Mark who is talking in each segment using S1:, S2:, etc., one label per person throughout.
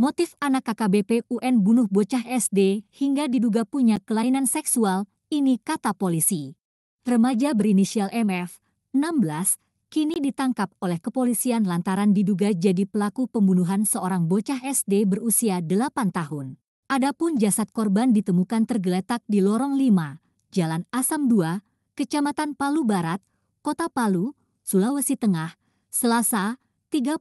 S1: Motif anak KKBP UN bunuh bocah SD hingga diduga punya kelainan seksual, ini kata polisi. Remaja berinisial MF, 16, kini ditangkap oleh kepolisian lantaran diduga jadi pelaku pembunuhan seorang bocah SD berusia 8 tahun. Adapun jasad korban ditemukan tergeletak di lorong 5, Jalan Asam 2, Kecamatan Palu Barat, Kota Palu, Sulawesi Tengah, Selasa, 31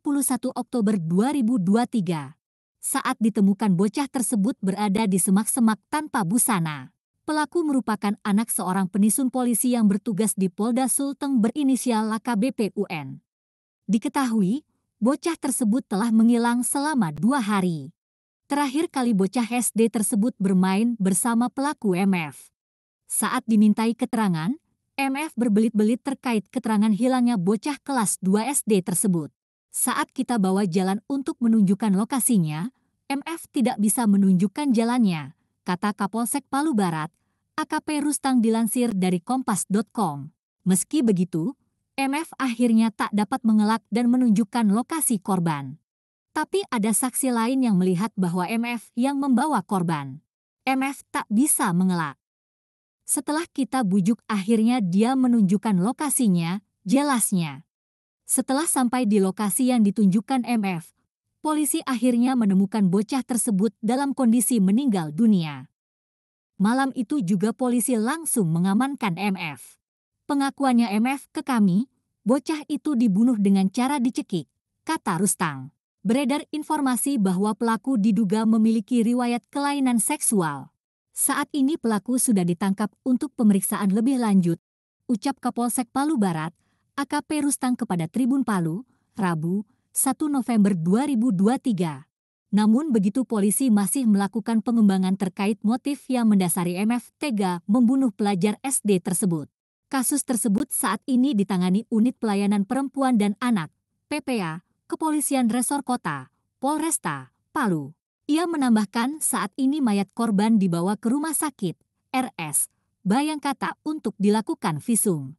S1: Oktober 2023 saat ditemukan bocah tersebut berada di semak-semak tanpa busana. Pelaku merupakan anak seorang penisun polisi yang bertugas di Polda Sulteng berinisial LKBP UN. Diketahui, bocah tersebut telah menghilang selama dua hari. Terakhir kali bocah SD tersebut bermain bersama pelaku MF. Saat dimintai keterangan, MF berbelit-belit terkait keterangan hilangnya bocah kelas 2 SD tersebut. Saat kita bawa jalan untuk menunjukkan lokasinya, MF tidak bisa menunjukkan jalannya, kata Kapolsek Palu Barat, AKP Rustang dilansir dari kompas.com. Meski begitu, MF akhirnya tak dapat mengelak dan menunjukkan lokasi korban. Tapi ada saksi lain yang melihat bahwa MF yang membawa korban. MF tak bisa mengelak. Setelah kita bujuk akhirnya dia menunjukkan lokasinya, jelasnya. Setelah sampai di lokasi yang ditunjukkan MF, polisi akhirnya menemukan bocah tersebut dalam kondisi meninggal dunia. Malam itu juga polisi langsung mengamankan MF. Pengakuannya MF ke kami, bocah itu dibunuh dengan cara dicekik, kata Rustang. Beredar informasi bahwa pelaku diduga memiliki riwayat kelainan seksual. Saat ini pelaku sudah ditangkap untuk pemeriksaan lebih lanjut, ucap Kapolsek Palu Barat, AKP Rustang kepada Tribun Palu, Rabu, 1 November 2023. Namun begitu polisi masih melakukan pengembangan terkait motif yang mendasari MF tega membunuh pelajar SD tersebut. Kasus tersebut saat ini ditangani Unit Pelayanan Perempuan dan Anak, PPA, Kepolisian Resor Kota, Polresta, Palu. Ia menambahkan saat ini mayat korban dibawa ke rumah sakit, RS, Bayangkata untuk dilakukan visum.